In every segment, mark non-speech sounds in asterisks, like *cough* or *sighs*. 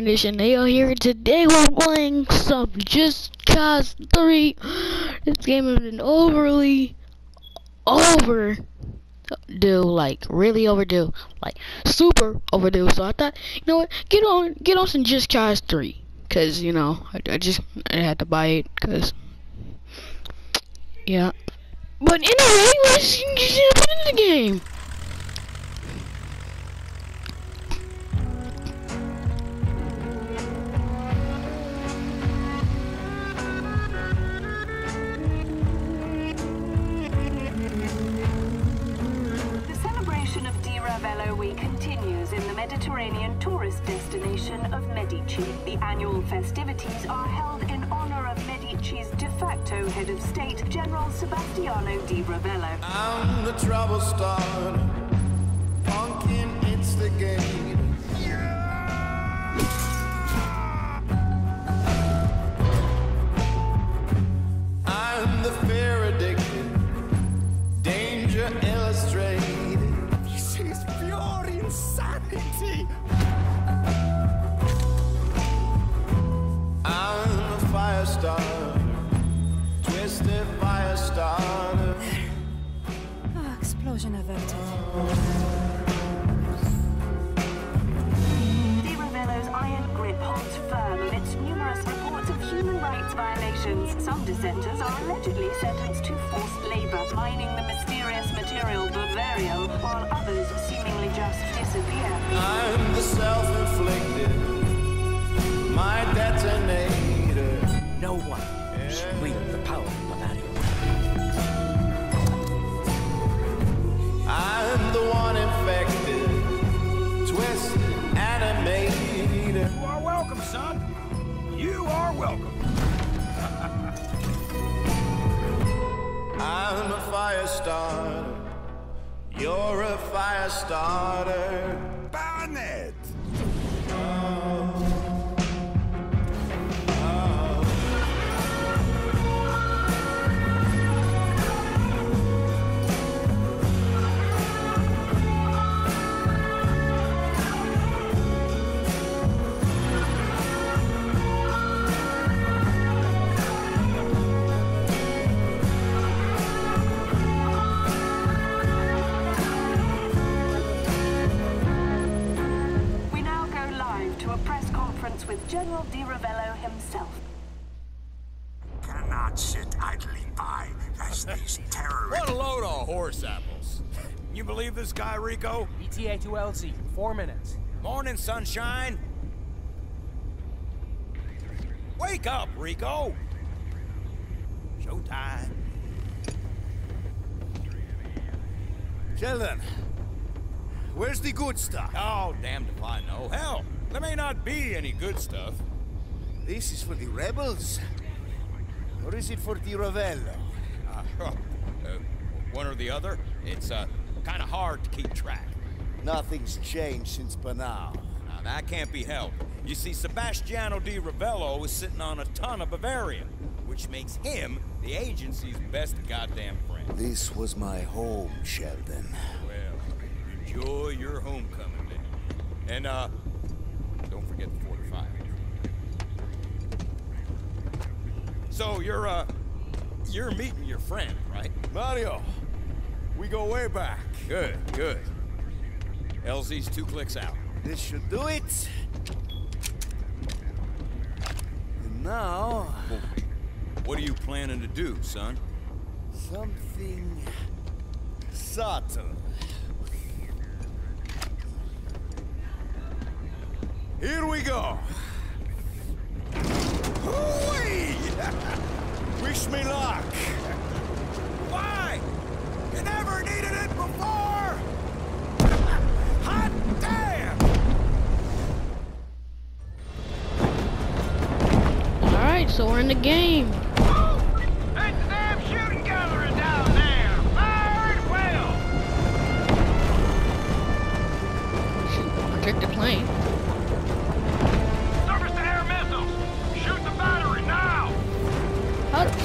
Nation. They are here today. We're playing some Just Cause 3. This game has been overly overdue, like really overdue, like super overdue. So I thought, you know what, get on, get on some Just Cause 3, cause you know I, I just I had to buy it, cause yeah. But anyway, let's get in the game. Ravello Week continues in the Mediterranean tourist destination of Medici. The annual festivities are held in honor of Medici's de facto head of state, General Sebastiano Di Ravello. I'm the trouble starter, pumpkin instigator. I'm explosion averted. Di Ravello's iron grip holds firm amidst numerous reports of human rights violations. Some dissenters are allegedly sentenced to forced labor, mining the mysterious material Bavarium, while others seemingly just disappear. I'm the self-inflicted, my detonator. No one should wield the power the one infected, twisted, animated. You are welcome, son. You are welcome. I'm a fire starter. You're a fire starter. A press conference with General Di Ravello himself. cannot sit idly by as these *laughs* terrorists. What a load of horse apples. You believe this guy, Rico? ETA to LZ, four minutes. Morning, sunshine. Wake up, Rico. Showtime. Sheldon, where's the good stuff? Oh, damned if I know. Hell, there may not be any good stuff. This is for the rebels? Or is it for Di Ravello? Uh, *laughs* uh, one or the other. It's uh, kind of hard to keep track. Nothing's changed since Panau. Now, that can't be helped. You see, Sebastiano di Ravello is sitting on a ton of Bavarium, which makes him the agency's best goddamn friend. This was my home, Sheldon. Well, enjoy your homecoming, man. And, uh, So, you're, uh, you're meeting your friend, right? Mario, we go way back. Good, good. LZ's two clicks out. This should do it. And now, What are you planning to do, son? something subtle. Here we go. Wish me luck. Why? You never needed it before! Hot damn! Alright, so we're in the game.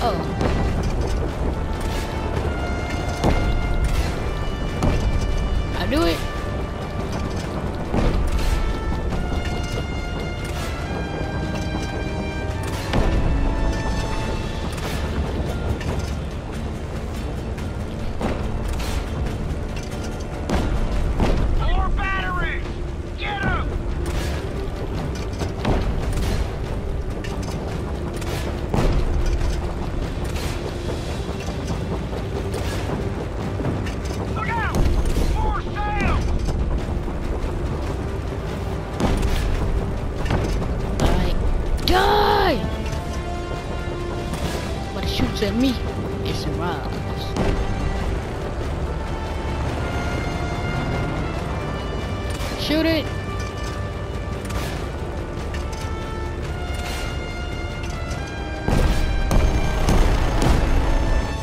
Oh. To me, it's a rise. Shoot it.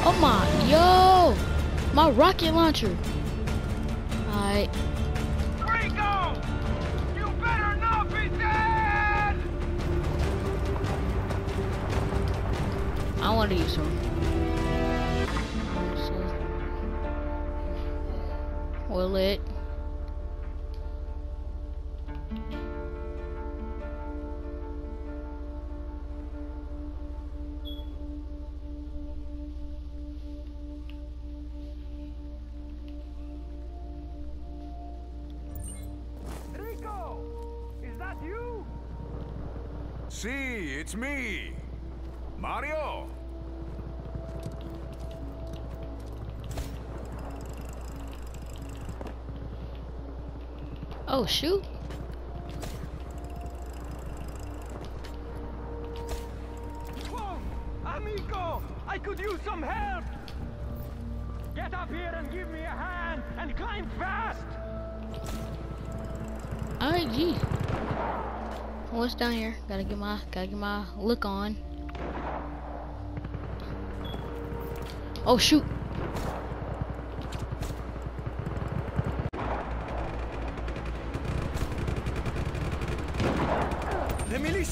Oh my, yo! My rocket launcher. I want to use one. So, will it? Rico! Is that you? See, it's me. Mario. Oh shoot! Whoa! Amigo! I could use some help! Get up here and give me a hand! And climb fast! Alright, G. What's down here? Gotta get my gotta get my look on. Oh shoot!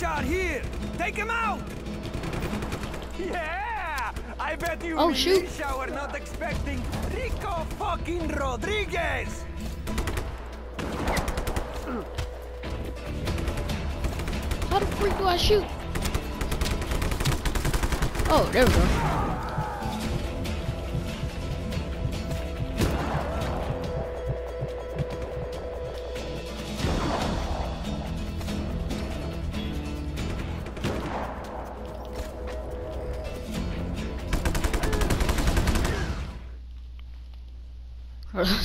Are here! Take them out! Yeah! I bet you Oh, shoot. were not expecting Rico fucking Rodriguez! How the freak do I shoot? Oh, there we go.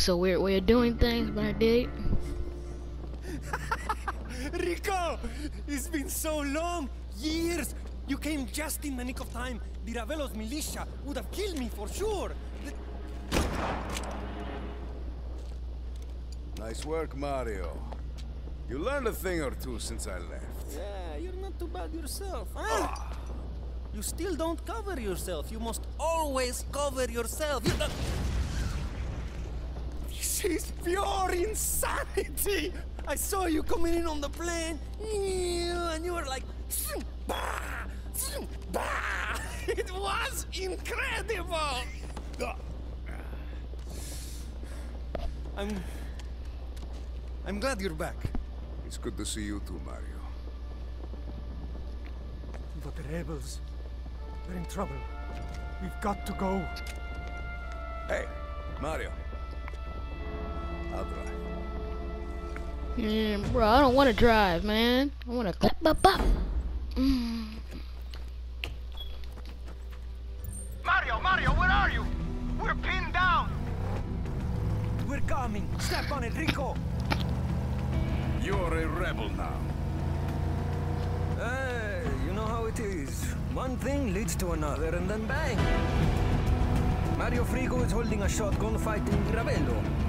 A weird way of doing things, but I did. *laughs* Rico! It's been so long! Years! You came just in the nick of time. Di Ravello's militia would have killed me for sure. Nice work, Mario. You learned a thing or two since I left. Yeah, you're not too bad yourself, huh? Ah. You still don't cover yourself. You must always cover yourself. You Is pure insanity! I saw you coming in on the plane, and you were like, bah, bah." *laughs* It was incredible! *sighs* I'm... I'm glad you're back. It's good to see you too, Mario. But the rebels, they're in trouble. We've got to go. Hey, Mario. I'll drive. Mm, bro, I don't want to drive, man. I want to clap, bop, bop. Mm. Mario, Mario, where are you? We're pinned down. We're coming. Step on it, Rico. You're a rebel now. Hey, you know how it is. One thing leads to another, and then bang. Mario Frigo is holding a shotgun fighting Ravello.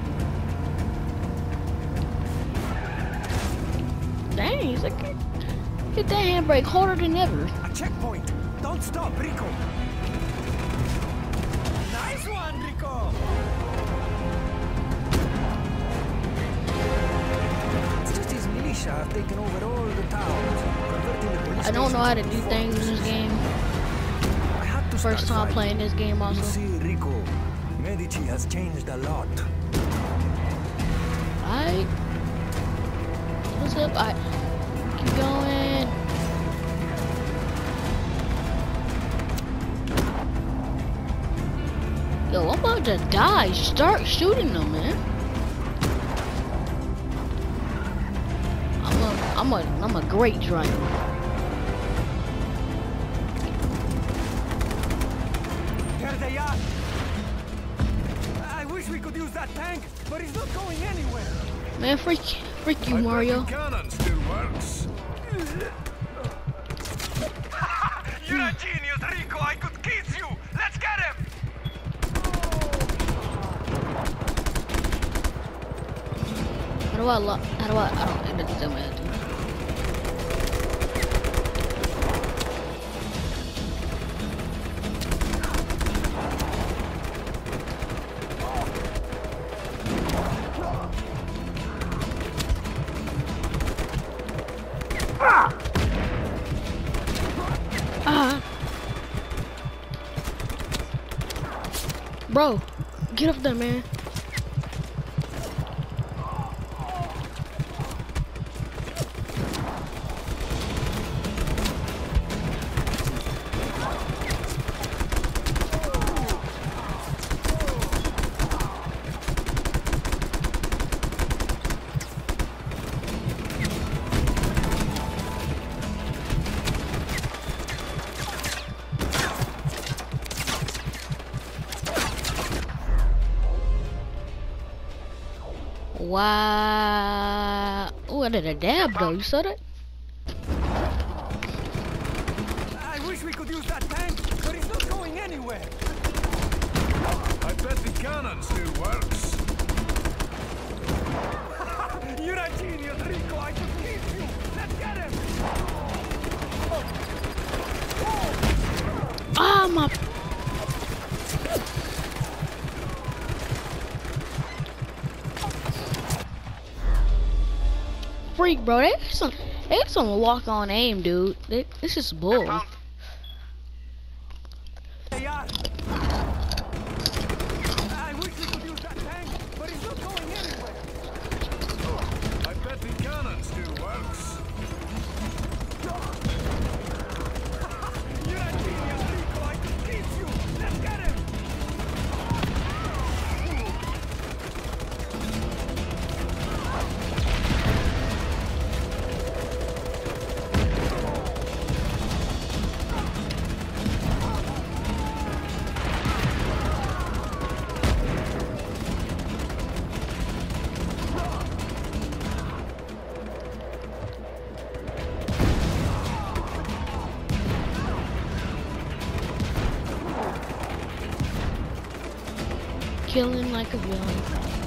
Dang, he's like, hit that handbrake harder than ever. A checkpoint. Don't stop, Rico. Nice one, Rico. It's just his militia have taken over all the towns, converting the police I don't know how to do things in this game. I had to First time fighting. playing this game You also. see, Rico, Medici has changed a lot. Alright. I keep going. Yo, I'm about to die. Start shooting them, man. I'm a, I'm a, I'm a great driver. There they are. I wish we could use that tank, but it's not going anywhere. Man, freak, Freak you, I Mario. Cannon still works. *laughs* You're a genius, Rico. I could kiss you. Let's get him. How do I lock? How do I? I don't image damage. Bro, get up there, man. Wow. Oh, I did a dab though. You saw that? I wish we could use that tank, but it's not going anywhere. I bet the cannon still works. *laughs* You're a genius, Rico. I could kiss you. Let's get him. Ah, my. Freak, bro. They some, they some walk on aim, dude. They, this is bull. Killing like a villain.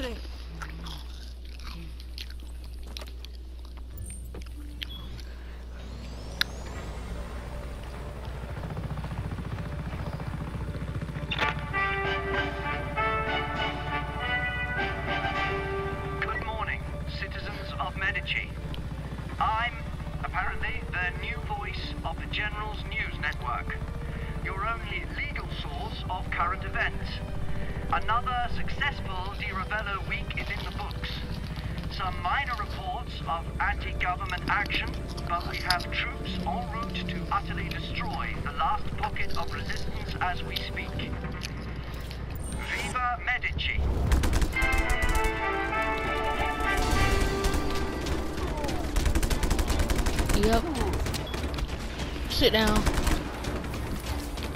Chopper, Good morning, citizens of Medici. I'm, apparently, the new voice of the General's News Network. Your only legal source of current events. Another successful Di Ravello week is in the books. Some minor reports of anti-government action, but we have troops en route to utterly destroy the last pocket of resistance as we speak. Viva Medici! Yep. Sit down.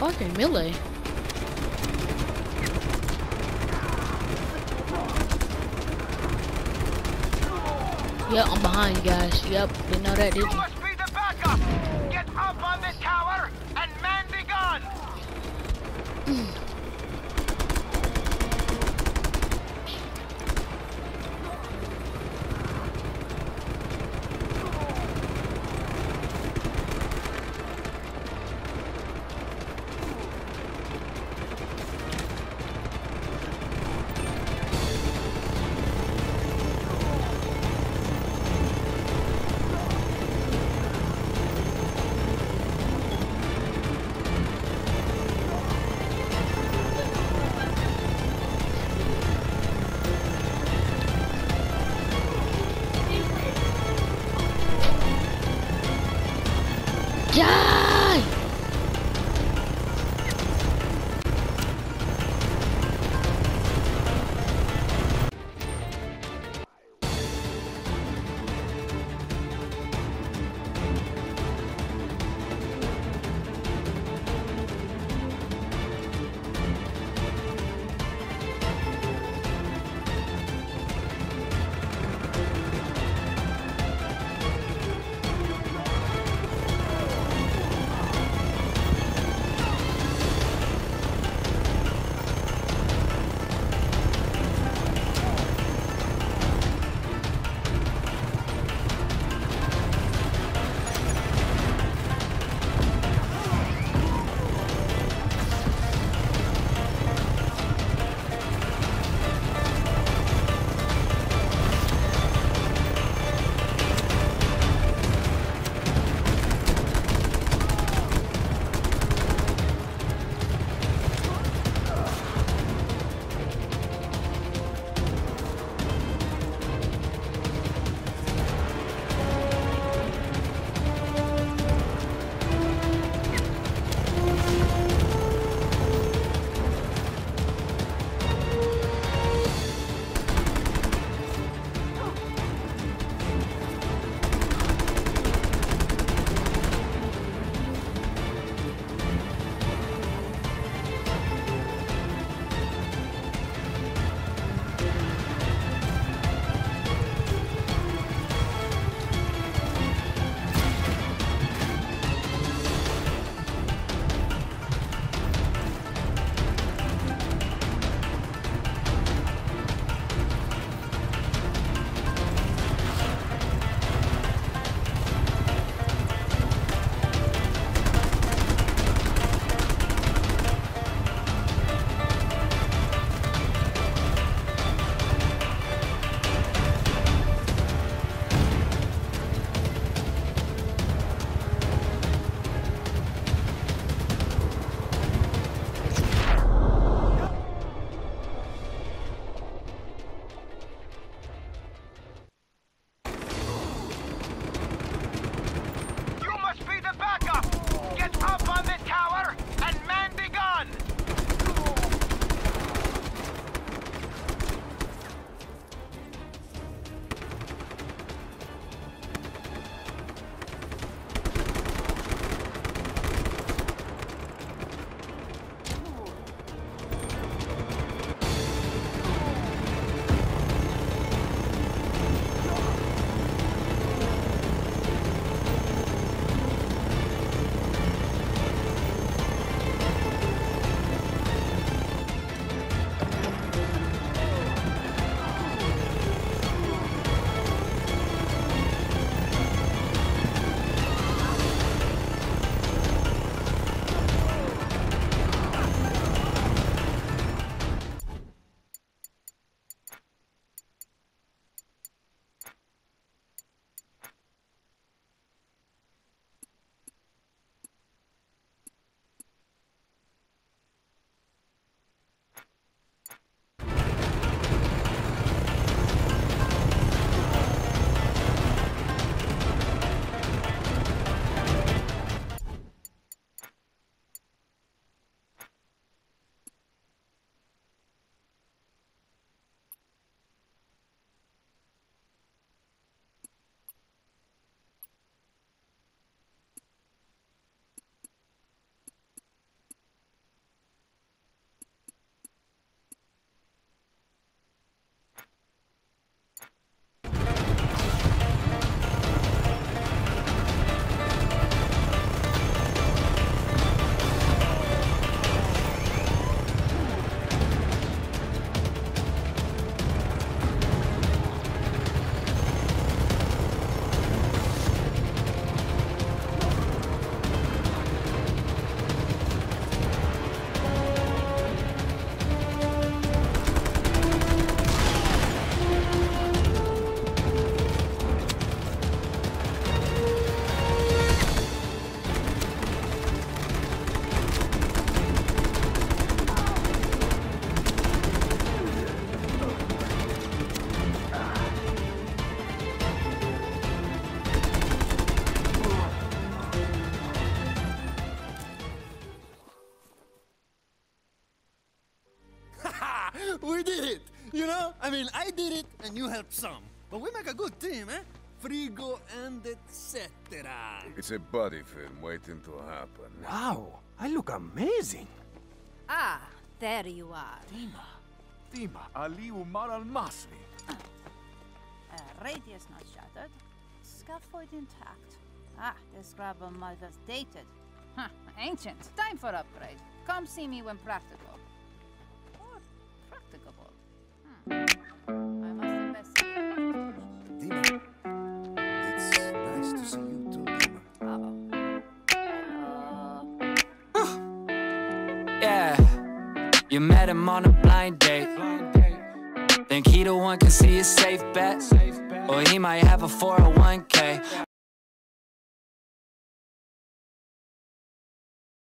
Okay, melee. Yep, I'm behind you guys. Yep, didn't know that, did you? must be the backup! Get up on the tower and man the gun! *clears throat* it and you helped some. But we make a good team, eh? Frigo and etc. It's a body film waiting to happen. Wow, I look amazing. Ah, there you are. Dimah. Dimah, Ali Umar al-Masri. Uh, radius not shattered. scaphoid intact. Ah, this grabber mother's dated. Huh, ancient. Time for upgrade. Come see me when practical. Or practicable. Hmm. You met him on a blind date. Think he the one can see a safe bet? Or he might have a 401k.